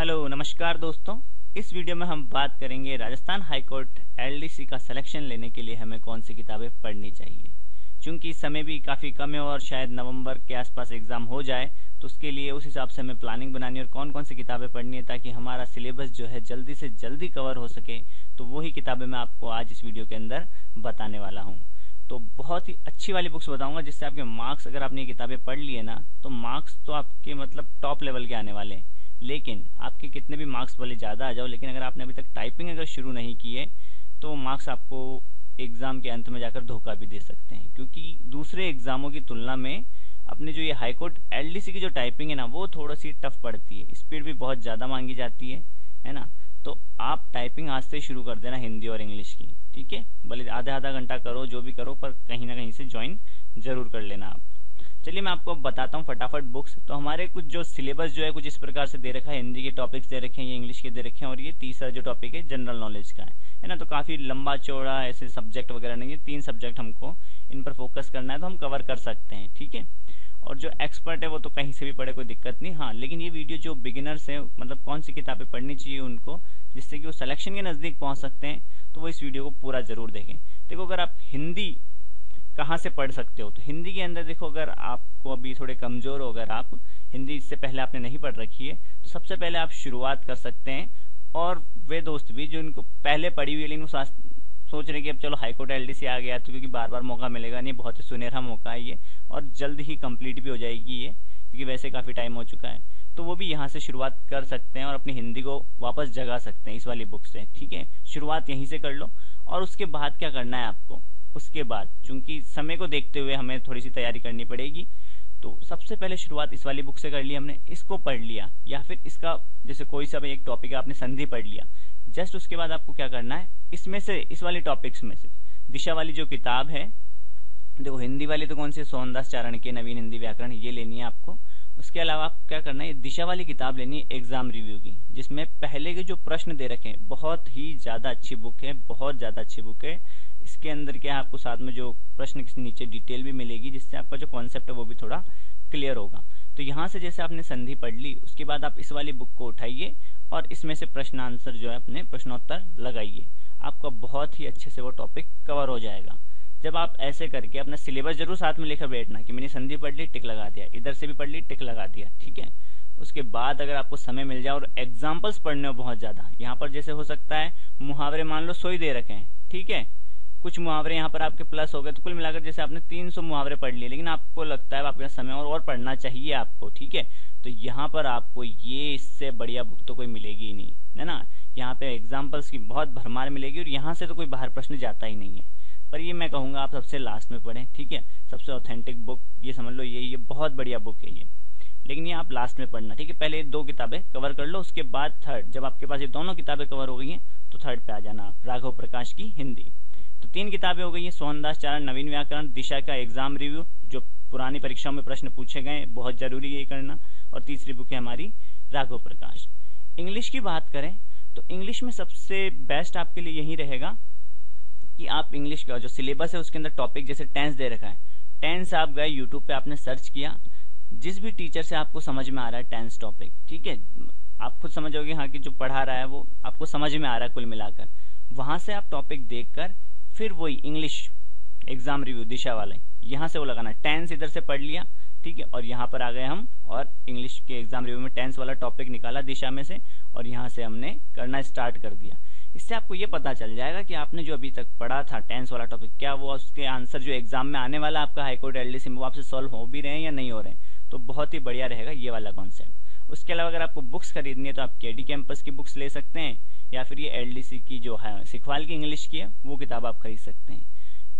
Hello, नमस्कार दोस्तों। इस वीडियो में हम बात करेंगे राजस्थान हाईकोर्ट एलडीसी का सिलेक्शन लेने के लिए हमें कौन सी किताबें पढ़नी चाहिए। क्योंकि समय भी काफ़ी कम है और शायद नवंबर के आसपास एग्ज़ाम हो जाए तो उसके लिए उस हिसाब से हमें प्लानिंग बनानी है और कौन कौन सी किताबें पढ़नी है ताकि हमारा सिलेबस जो है जल्दी से जल्दी कवर हो सके। तो वही किताबें मैं आपको आज इस वीडियो के अंदर बताने वाला हूँ। तो बहुत ही अच्छी वाली बुक्स बताऊँगा जिससे आपके मार्क्स अगर आपने ये किताबें पढ़ लिए ना तो मार्क्स तो आपके मतलब टॉप लेवल के आने वाले हैं। लेकिन आपके कितने भी मार्क्स भले ज़्यादा आ जाओ, लेकिन अगर आपने अभी तक टाइपिंग अगर शुरू नहीं की है तो मार्क्स आपको एग्ज़ाम के अंत में जाकर धोखा भी दे सकते हैं। क्योंकि दूसरे एग्ज़ामों की तुलना में अपने जो ये हाईकोर्ट एलडीसी की जो टाइपिंग है ना, वो थोड़ा सी टफ पड़ती है। स्पीड भी बहुत ज़्यादा मांगी जाती है है ना? तो आप टाइपिंग आज से शुरू कर देना हिंदी और इंग्लिश की, ठीक है? भले आधा आधा घंटा करो, जो भी करो, पर कहीं ना कहीं से ज्वाइन ज़रूर कर लेना आप। चलिए मैं आपको बताता हूँ फटाफट बुक्स तो हमारे कुछ जो सिलेबस जो है, कुछ इस प्रकार से दे रखा है। हिंदी के टॉपिक्स दे रखे हैं, ये इंग्लिश के दे रखे हैं, और ये तीसरा जो टॉपिक है जनरल नॉलेज का है। है ना? तो काफ़ी लंबा चौड़ा ऐसे सब्जेक्ट वगैरह नहीं है। तीन सब्जेक्ट हमको इन पर फोकस करना है तो हम कवर कर सकते हैं, ठीक है? और जो एक्सपर्ट है, वो तो कहीं से भी पढ़े कोई दिक्कत नहीं। हाँ लेकिन ये वीडियो जो बिगिनर्स है मतलब कौन सी किताबें पढ़नी चाहिए उनको, जिससे कि वो सिलेक्शन के नज़दीक पहुँच सकते हैं तो वो इस वीडियो को पूरा ज़रूर देखें। देखो, अगर आप हिंदी कहाँ से पढ़ सकते हो? तो हिंदी के अंदर देखो, अगर आपको अभी थोड़े कमज़ोर हो, अगर आप हिंदी इससे पहले आपने नहीं पढ़ रखी है तो सबसे पहले आप शुरुआत कर सकते हैं। और वे दोस्त भी जो इनको पहले पढ़ी हुई है, लेकिन सोच रहे कि अब चलो हाईकोर्ट एल एलडीसी आ गया तो क्योंकि बार बार मौका मिलेगा। नहीं, बहुत ही सुनहरा मौका है ये, और जल्द ही कंप्लीट भी हो जाएगी ये, क्योंकि वैसे काफ़ी टाइम हो चुका है। तो वो भी यहाँ से शुरुआत कर सकते हैं और अपनी हिंदी को वापस जगा सकते हैं इस वाली बुक से, ठीक है? शुरुआत यहीं से कर लो, और उसके बाद क्या करना है आपको? उसके बाद, चूँकि समय को देखते हुए हमें थोड़ी सी तैयारी करनी पड़ेगी तो सबसे पहले शुरुआत इस वाली बुक से कर ली हमने, इसको पढ़ लिया, या फिर इसका जैसे कोई सा एक टॉपिक आपने संधि पढ़ लिया। जस्ट उसके बाद आपको क्या करना है, इसमें से, इस वाले टॉपिक्स में से, दिशा वाली जो किताब है, देखो हिंदी वाली तो कौन सी सोहनदास चारण के नवीन हिंदी व्याकरण, ये लेनी है आपको। उसके अलावा आप क्या करना है दिशा वाली किताब लेनी है एग्ज़ाम रिव्यू की, जिसमें पहले के जो प्रश्न दे रखे हैं, बहुत ही ज़्यादा अच्छी बुक है, बहुत ज़्यादा अच्छी बुक है। इसके अंदर क्या आपको साथ में जो प्रश्न के नीचे डिटेल भी मिलेगी, जिससे आपका जो कॉन्सेप्ट है वो भी थोड़ा क्लियर होगा। तो यहाँ से जैसे आपने संधि पढ़ ली, उसके बाद आप इस वाली बुक को उठाइए और इसमें से प्रश्न आंसर जो है अपने प्रश्नोत्तर लगाइए। आपका बहुत ही अच्छे से वो टॉपिक कवर हो जाएगा। जब आप ऐसे करके अपना सिलेबस ज़रूर साथ में लेकर बैठना कि मैंने संधि पढ़ ली टिक लगा दिया। इधर से भी पढ़ ली टिक लगा दिया ठीक है? उसके बाद अगर आपको समय मिल जाए और एग्जाम्पल्स पढ़ने हो बहुत ज़्यादा यहाँ पर जैसे हो सकता है मुहावरे मान लो सोई दे रखे हैं ठीक है? कुछ मुहावरे यहाँ पर आपके प्लस हो गए तो कुल मिलाकर जैसे आपने 300 मुहावरे पढ़ लिए लेकिन आपको लगता है आपके समय और, और पढ़ना चाहिए आपको ठीक है? तो यहाँ पर आपको ये इससे बढ़िया बुक तो कोई मिलेगी ही नहीं है ना? यहाँ पे एग्जाम्पल्स की बहुत भरमार मिलेगी और यहाँ से तो कोई बाहर प्रश्न जाता ही नहीं है। पर ये मैं कहूँगा आप सबसे लास्ट में पढ़ें, ठीक है? सबसे ऑथेंटिक बुक ये समझ लो, ये ये बहुत बढ़िया बुक है ये। लेकिन ये आप लास्ट में पढ़ना, ठीक है? पहले दो किताबें कवर कर लो, उसके बाद थर्ड जब आपके पास ये दोनों किताबें कवर हो गई हैं तो थर्ड पे आ जाना आप, राघव प्रकाश की हिंदी। तो तीन किताबें हो गई हैं, सोहनदास चारण, नवीन व्याकरण, दिशा का एग्ज़ाम रिव्यू जो पुरानी परीक्षाओं में प्रश्न पूछे गए, बहुत ज़रूरी है करना। और तीसरी बुक है हमारी, राघव प्रकाश। इंग्लिश की बात करें तो इंग्लिश में सबसे बेस्ट आपके लिए यही रहेगा कि आप इंग्लिश का जो सिलेबस है उसके अंदर टॉपिक जैसे टेंस दे रखा है। टेंस आप गए यूट्यूब पे आपने सर्च किया, जिस भी टीचर से आपको समझ में आ रहा है टेंस टॉपिक ठीक है? आप खुद समझोगे हाँ कि जो पढ़ा रहा है वो आपको समझ में आ रहा है कुल मिलाकर। वहाँ से आप टॉपिक देखकर, फिर वही इंग्लिश एग्ज़ाम रिव्यू दिशा वाले, यहाँ से वो लगाना। टेंस इधर से पढ़ लिया, ठीक है? और यहाँ पर आ गए हम, और इंग्लिश के एग्ज़ाम रिव्यू में टेंस वाला टॉपिक निकाला दिशा में से, और यहाँ से हमने करना स्टार्ट कर दिया। इससे आपको ये पता चल जाएगा कि आपने जो अभी तक पढ़ा था टेंस वाला टॉपिक क्या वो उसके आंसर जो एग्ज़ाम में आने वाला आपका हाईकोर्ट एलडीसी में, वो आपसे सॉल्व हो भी रहे हैं या नहीं हो रहे हैं? तो बहुत ही बढ़िया रहेगा ये वाला कॉन्सेप्ट उसके अलावा अगर आपको बुक्स खरीदनी है तो आप केडी कैंपस की बुक्स ले सकते हैं, या फिर ये एलडीसी की जो है सिखवाल की इंग्लिश की है, वो किताब आप खरीद सकते हैं.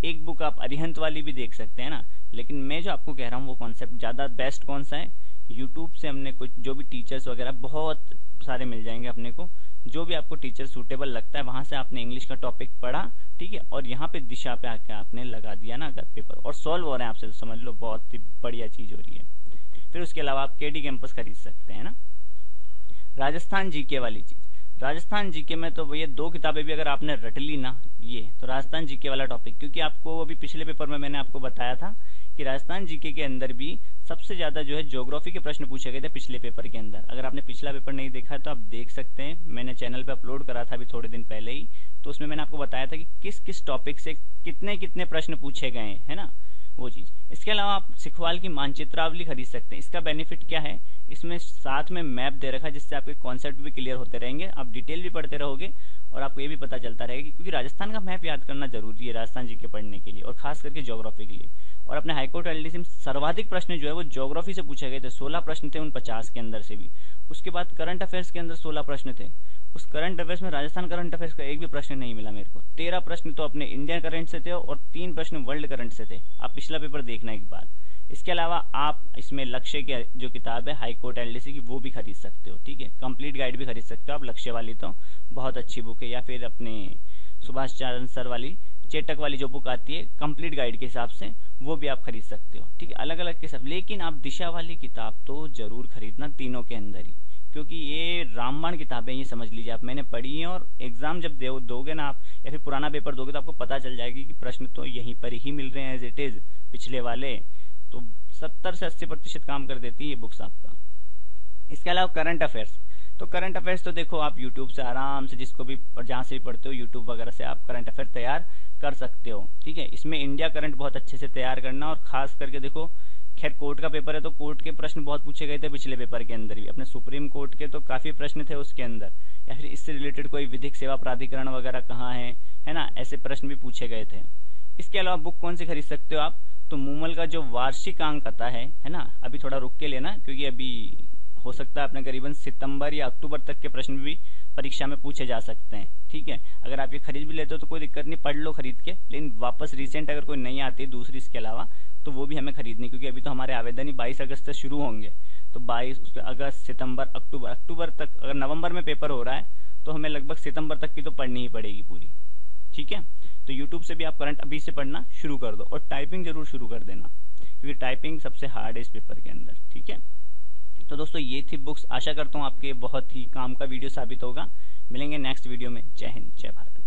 एक बुक आप अरिहंत वाली भी देख सकते हैं ना, लेकिन मैं जो आपको कह रहा हूँ, वो कॉन्सेप्ट ज़्यादा बेस्ट कौन सा है? यूट्यूब से हमने कुछ, जो भी टीचर्स वगैरह, बहुत सारे मिल जाएँगे अपने को। जो भी आपको टीचर सूटेबल लगता है, वहाँ से आपने इंग्लिश का टॉपिक पढ़ा, ठीक है? और यहाँ पे दिशा पे आके आपने लगा दिया ना अगर पेपर और सॉल्व हो रहे हैं आपसे तो समझ लो बहुत ही बढ़िया चीज़ हो रही है। फिर उसके अलावा आप केडी कैंपस खरीद सकते हैं ना। राजस्थान जीके वाली चीज़। राजस्थान जीके में तो ये दो किताबें भी अगर आपने रट ली ना, ये तो राजस्थान जीके वाला टॉपिक क्योंकि आपको अभी पिछले पेपर में मैंने आपको बताया था कि राजस्थान जीके के अंदर भी सबसे ज़्यादा जो है ज्योग्राफी के प्रश्न पूछे गए थे पिछले पेपर के अंदर। अगर आपने पिछला पेपर नहीं देखा तो आप देख सकते हैं, मैंने चैनल पे अपलोड करा था अभी थोड़े दिन पहले ही तो उसमें मैंने आपको बताया था कि किस किस टॉपिक से कितने कितने प्रश्न पूछे गए है ना? वो चीज़। इसके अलावा आप सिखवाल की मानचित्रावली खरीद सकते हैं। इसका बेनिफिट क्या है? इसमें साथ में मैप दे रखा है, जिससे आपके कॉन्सेप्ट भी क्लियर होते रहेंगे। आप डिटेल भी पढ़ते रहोगे और आपको ये भी पता चलता रहेगा क्योंकि राजस्थान का मैप याद करना ज़रूरी है राजस्थान जी के पढ़ने के लिए और खास करके ज्योग्राफी के लिए। और अपने हाईकोर्ट एलडीसी में सर्वाधिक प्रश्न जो है वो ज्योग्राफी से पूछे गए थे। सोलह प्रश्न थे उन पचास के अंदर से भी। उसके बाद करंट अफेयर्स के अंदर सोलह प्रश्न थे। उस करंट अफेयर्स में, राजस्थान करंट अफेयर्स का एक भी प्रश्न नहीं मिला मेरे को। तेरह प्रश्न तो अपने इंडियन करंट से थे और तीन प्रश्न वर्ल्ड करंट से थे। आप पिछला पेपर देखना एक बार। इसके अलावा आप इसमें लक्ष्य की जो किताब है हाई कोर्ट एलडीसी की, वो भी खरीद सकते हो, ठीक है? कंप्लीट गाइड भी खरीद सकते हो आप, लक्ष्य वाली तो। बहुत अच्छी बुक है। या फिर अपने सुभाष चरण सर वाली चेटक वाली जो बुक आती है कंप्लीट गाइड के हिसाब से, वो भी आप खरीद सकते हो, ठीक है? अलग अलग के सब लेकिन आप दिशा वाली किताब तो ज़रूर खरीदना, तीनों के अंदर ही। क्योंकि ये रामबाण किताबें ये समझ लीजिए आप मैंने पढ़ी है और एग्ज़ाम जब दे, दोगे ना आप या फिर पुराना पेपर दोगे तो आपको पता चल जाएगी कि प्रश्न तो यहीं पर ही मिल रहे हैं एज इट इज़ पिछले वाले। तो सत्तर से अस्सी प्रतिशत काम कर देती है ये बुक्स आपका। इसके अलावा करंट अफेयर्स तो करंट अफेयर्स तो देखो आप यूट्यूब से आराम से जिसको भी जहाँ से भी पढ़ते हो यूट्यूब वगैरह से आप करंट अफेयर तैयार कर सकते हो। ठीक है? इसमें इंडिया करंट बहुत अच्छे से तैयार करना और खास करके देखो खैर, कोर्ट का पेपर है तो कोर्ट के प्रश्न बहुत पूछे गए थे पिछले पेपर के अंदर भी। अपने सुप्रीम कोर्ट के तो काफ़ी प्रश्न थे उसके अंदर। या फिर इससे रिलेटेड कोई विधिक सेवा प्राधिकरण वगैरह कहाँ है है ना? ऐसे प्रश्न भी पूछे गए थे। इसके अलावा बुक कौन सी खरीद सकते हो आप? तो मूमल का जो वार्षिक अंक आता है है ना? अभी थोड़ा रुक के लेना, क्योंकि अभी हो सकता है अपने करीबन सितंबर या अक्टूबर तक के प्रश्न भी परीक्षा में पूछे जा सकते हैं, ठीक है? अगर आप ये खरीद भी लेते हो तो कोई दिक्कत नहीं, पढ़ लो खरीद के, लेकिन वापस रिसेंट अगर कोई नहीं आती दूसरी, इसके अलावा तो वो भी हमें खरीदनी, क्योंकि अभी तो हमारे आवेदन ही बाईस अगस्त से शुरू होंगे। तो बाईस, उसके अगस्त, सितंबर, अक्टूबर अक्टूबर तक अगर नवंबर में पेपर हो रहा है तो हमें लगभग सितंबर तक की तो पढ़नी ही पड़ेगी पूरी। ठीक है? तो यूट्यूब से भी आप करंट अभी से पढ़ना शुरू कर दो, और टाइपिंग ज़रूर शुरू कर देना, क्योंकि टाइपिंग सबसे हार्ड है इस पेपर के अंदर। ठीक है? तो दोस्तों, ये थी बुक्स आशा करता हूँ आपके बहुत ही काम का वीडियो साबित होगा। मिलेंगे नेक्स्ट वीडियो में। जय हिंद, जय भारत।